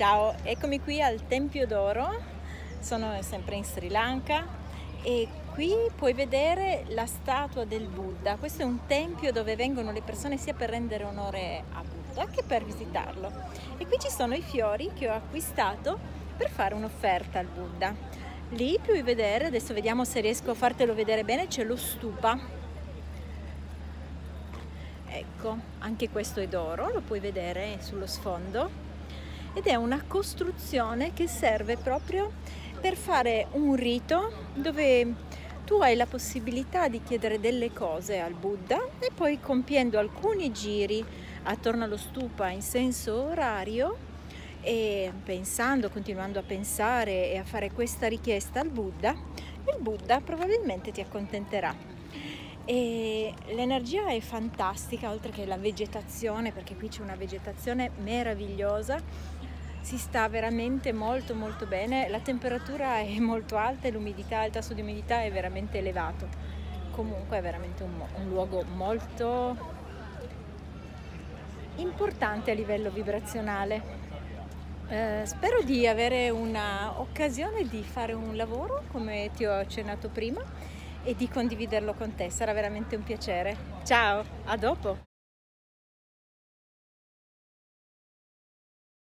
Ciao, eccomi qui al Tempio d'Oro, sono sempre in Sri Lanka e qui puoi vedere la statua del Buddha. Questo è un tempio dove vengono le persone sia per rendere onore a Buddha che per visitarlo. E qui ci sono i fiori che ho acquistato per fare un'offerta al Buddha. Lì puoi vedere, adesso vediamo se riesco a fartelo vedere bene, c'è lo stupa. Ecco, anche questo è d'oro, lo puoi vedere sullo sfondo ed è una costruzione che serve proprio per fare un rito dove tu hai la possibilità di chiedere delle cose al Buddha e poi compiendo alcuni giri attorno allo stupa in senso orario e pensando, continuando a pensare e a fare questa richiesta al Buddha, il Buddha probabilmente ti accontenterà. E l'energia è fantastica, oltre che la vegetazione, perché qui c'è una vegetazione meravigliosa si sta veramente molto molto bene, la temperatura è molto alta e l'umidità, il tasso di umidità è veramente elevato. Comunque è veramente un, un luogo molto importante a livello vibrazionale. Eh, spero di avere un'occasione di fare un lavoro come ti ho accennato prima e di condividerlo con te, sarà veramente un piacere. Ciao, a dopo!